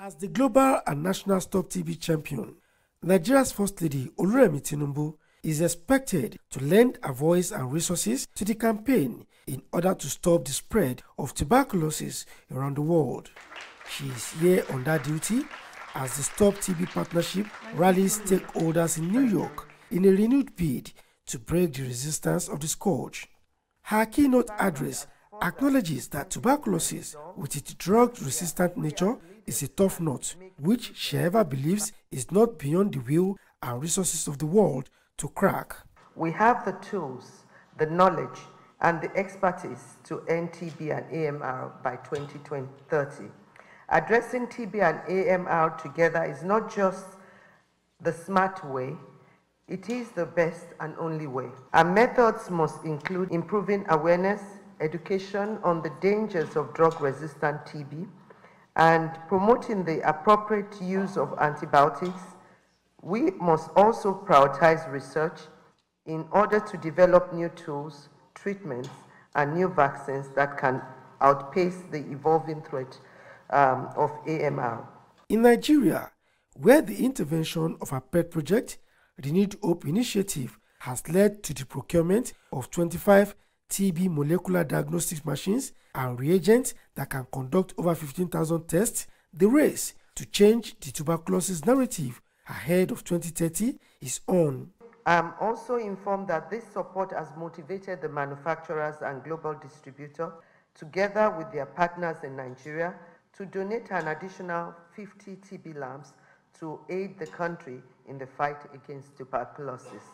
As the global and national Stop TB champion, Nigeria's First Lady Oluremi Tinubu is expected to lend her voice and resources to the campaign in order to stop the spread of tuberculosis around the world. She is here on that duty as the Stop TB Partnership rallies stakeholders in New York in a renewed bid to break the resistance of the scourge. Her keynote address acknowledges that tuberculosis, with its drug-resistant nature, is a tough nut, which she ever believes is not beyond the will and resources of the world to crack. We have the tools, the knowledge, and the expertise to end TB and AMR by 2030. Addressing TB and AMR together is not just the smart way, it is the best and only way. Our methods must include improving awareness, education on the dangers of drug-resistant TB, and promoting the appropriate use of antibiotics. We must also prioritize research in order to develop new tools, treatments, and new vaccines that can outpace the evolving threat um, of AMR. In Nigeria, where the intervention of a pet project, the Renewed Hope Initiative, has led to the procurement of 25 TB molecular diagnostics machines and reagents that can conduct over 15,000 tests, the race to change the tuberculosis narrative ahead of 2030 is on. I'm also informed that this support has motivated the manufacturers and global distributor, together with their partners in Nigeria, to donate an additional 50 TB lamps to aid the country in the fight against tuberculosis.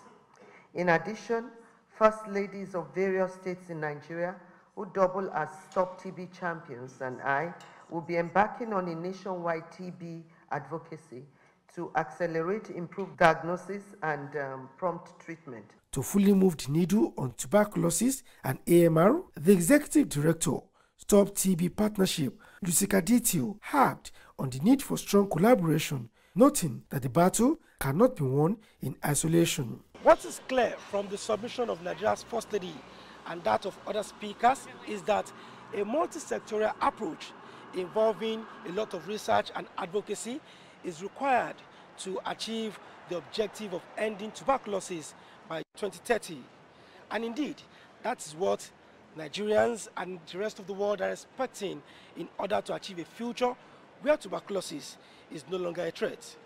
In addition, First ladies of various states in Nigeria who double as Stop TB champions and I will be embarking on a nationwide TB advocacy to accelerate improved diagnosis and um, prompt treatment. To fully move the needle on tuberculosis and AMR, the executive director, Stop TB Partnership, Lucica Ditiu, harped on the need for strong collaboration, noting that the battle cannot be won in isolation. What is clear from the submission of Nigeria's First Lady and that of other speakers is that a multi-sectorial approach involving a lot of research and advocacy is required to achieve the objective of ending tuberculosis by 2030. And indeed, that is what Nigerians and the rest of the world are expecting in order to achieve a future where tuberculosis is no longer a threat.